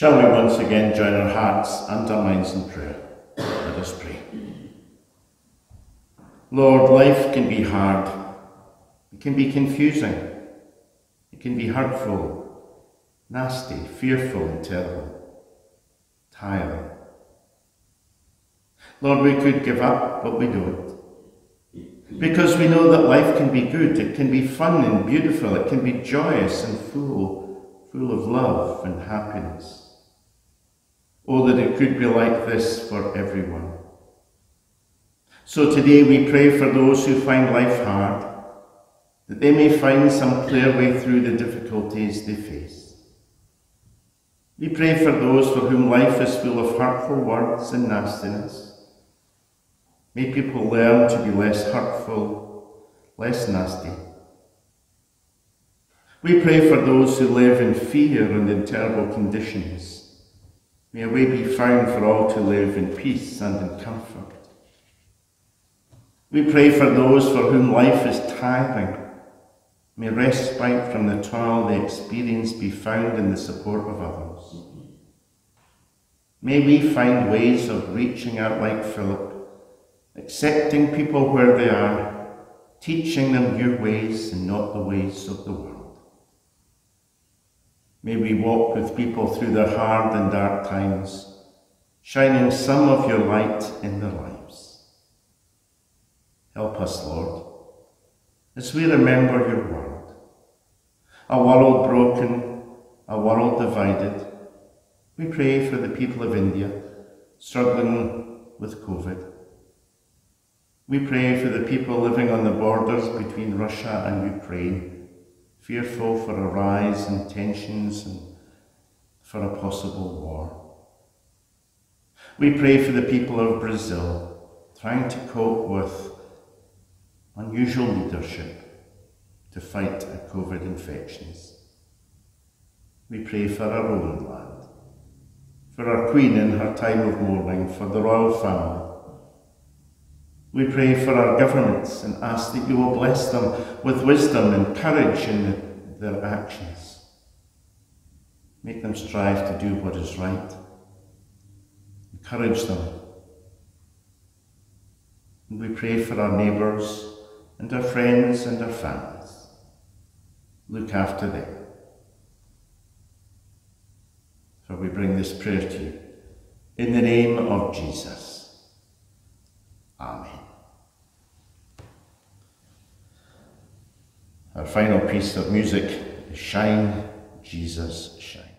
Shall we once again join our hearts and our minds in prayer? Let us pray. Lord, life can be hard. It can be confusing. It can be hurtful, nasty, fearful, and terrible, tiring. Lord, we could give up, but we don't. Because we know that life can be good, it can be fun and beautiful, it can be joyous and full, full of love and happiness. Oh, that it could be like this for everyone. So today we pray for those who find life hard, that they may find some clear way through the difficulties they face. We pray for those for whom life is full of hurtful words and nastiness. May people learn to be less hurtful, less nasty. We pray for those who live in fear and in terrible conditions May a way be found for all to live in peace and in comfort. We pray for those for whom life is tiring. May respite from the toil they experience be found in the support of others. May we find ways of reaching out like Philip, accepting people where they are, teaching them your ways and not the ways of the world. May we walk with people through their hard and dark times, shining some of your light in their lives. Help us, Lord, as we remember your word. A world broken, a world divided. We pray for the people of India struggling with COVID. We pray for the people living on the borders between Russia and Ukraine fearful for a rise in tensions and for a possible war. We pray for the people of Brazil, trying to cope with unusual leadership to fight a COVID infections. We pray for our own land, for our Queen in her time of mourning, for the royal family, we pray for our governments and ask that you will bless them with wisdom and courage in their actions. Make them strive to do what is right. Encourage them. And we pray for our neighbours and our friends and our families. Look after them. For we bring this prayer to you in the name of Jesus. Our final piece of music is Shine, Jesus, Shine.